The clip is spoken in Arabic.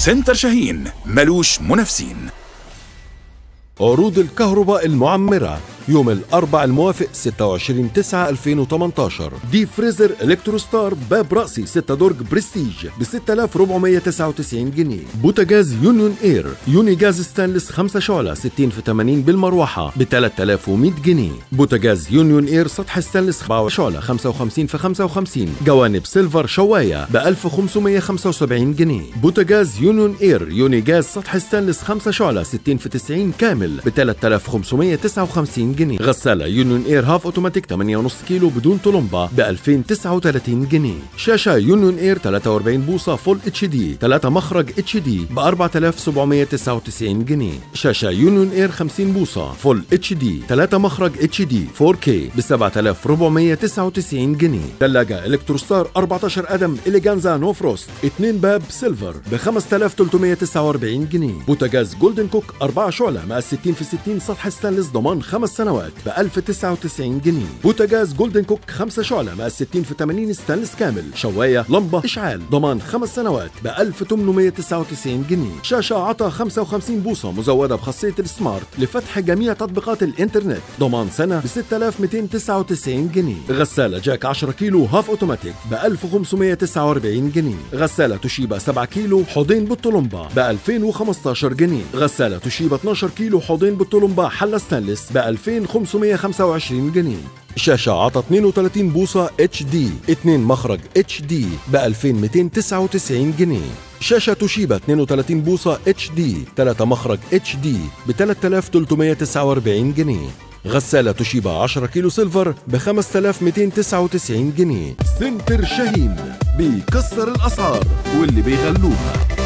سنتر شاهين ملوش منافسين. عروض الكهرباء المعمرة. يوم الأربع الموافق 26 9 2018 deep freezer إلكتروستار باب رأسي 6 درج برستيج ب 6499 جنيه. بوتاجاز يونيون إير يوني جاز ستانلس 5 شعلة 60 في 80 بالمروحة ب 3100 جنيه. بوتاجاز يونيون إير سطح ستانلس 4 شعلة 55 في 55 جوانب silver شواية ب 1575 جنيه. بوتاجاز يونيون إير يوني جاز سطح ستانلس 5 شعلة 60 في 90 كامل ب 3559 جنيه غسالة يونيون إير half automatic 8.5 كيلو بدون طلمبة ب 2039 جنيه. شاشة يونيون إير 43 بوصة full HD. 3 مخرج HD ب 4799 جنيه. شاشة يونيون إير 50 بوصة full HD. 3 مخرج HD 4K ب 7499 جنيه. ثلاجة إلكتروستار 14 قدم إليجانزا no frost 2 باب silver ب 5349 جنيه. بوتاجاز جولدن كوك 4 شعلة مع 60 في 60 سطح ستانلس ضمان خمس سنوات. ب 1099 جنيه. بوتاجاز جولدن كوك 5 شعلة مع 60 في 80 ستانلس كامل. شواية لمبة إشعال. ضمان خمس سنوات ب 1899 جنيه. شاشة عطا 55 بوصة مزودة بخاصية ال smart لفتح جميع تطبيقات الإنترنت. ضمان سنة ب 6299 جنيه. غسالة جاك 10 كيلو half automatic ب 1549 جنيه. غسالة توشيبا 7 كيلو حوضين بالطلمبة ب 2015 جنيه. غسالة توشيبا 12 كيلو حوضين بالطلمبة حلة ستانلس ب 2525 جنيه. شاشة عطا 32 بوصة اتش دي 2 مخرج اتش دي ب 2299 جنيه. شاشة توشيبا 32 بوصة اتش دي 3 مخرج اتش دي ب 3349 جنيه. غسالة توشيبا 10 كيلو silver ب 5299 جنيه. سنتر شاهين بيكسر الأسعار واللي بيغلوها.